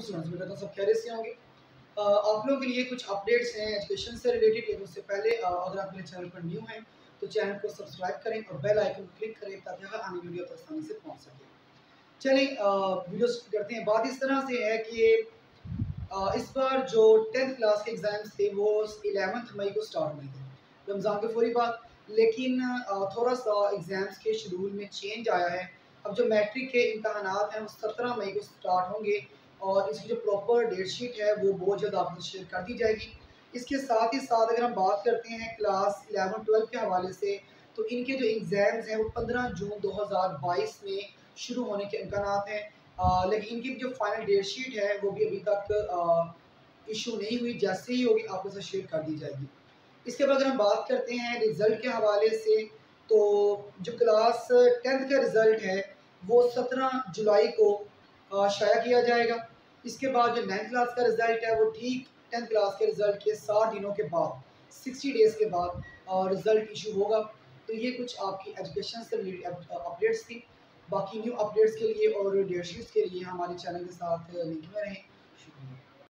तो सब खैर से होंगे। आप लोगों के लिए कुछ अपडेट्स हैं एजुकेशन से रिलेटेड लेकिन उससे पहले अगर आप मेरे चैनल पर न्यू हैं तो चैनल को सब्सक्राइब करें और बेल आइकन क्लिक करें, ताकि हर आने वीडियो पर आसानी से पहुँच सके। चलें वीडियो करते हैं। बात इस तरह से है कि इस बार जो टेंथ क्लास के एग्ज़ाम्स थे, वो एलेवंथ मई को स्टार्ट हुए थे। रमज़ान के फौरी बाद। लेकिन थोड़ा सा एग्ज़ाम्स के शेड्यूल में चेंज आया है। अब जो मैट्रिक के इम्तहान हैं, वो सत्रह मई को स्टार्ट होंगे। और इसकी जो प्रॉपर डेट शीट है, वो बहुत जल्द आपको शेयर कर दी जाएगी। इसके साथ ही साथ अगर हम बात करते हैं क्लास इलेवन ट्वेल्व के हवाले से तो इनके जो एग्ज़ाम्स हैं, वो पंद्रह जून दो हज़ार बाईस में शुरू होने के इम्कान हैं। लेकिन इनकी जो फाइनल डेट शीट है, वो भी अभी तक इशू नहीं हुई। जैसे ही होगी आपको से शेयर कर दी जाएगी। इसके बाद अगर हम बात करते हैं रिज़ल्ट के हवाले से तो जो क्लास टेंथ का रिज़ल्ट है, वो सत्रह जुलाई को शाया किया जाएगा। इसके बाद जो नाइन्थ क्लास का रिज़ल्ट है, वो ठीक टेंथ क्लास के रिज़ल्ट के सात दिनों के बाद सिक्सटी डेज़ के बाद रिज़ल्ट इशू होगा। तो ये कुछ आपकी एजुकेशन से रिलेटेड अपडेट्स थी। बाकी न्यू अपडेट्स के लिए और डेटशीट्स के लिए हमारे चैनल के साथ लिंक में रहें।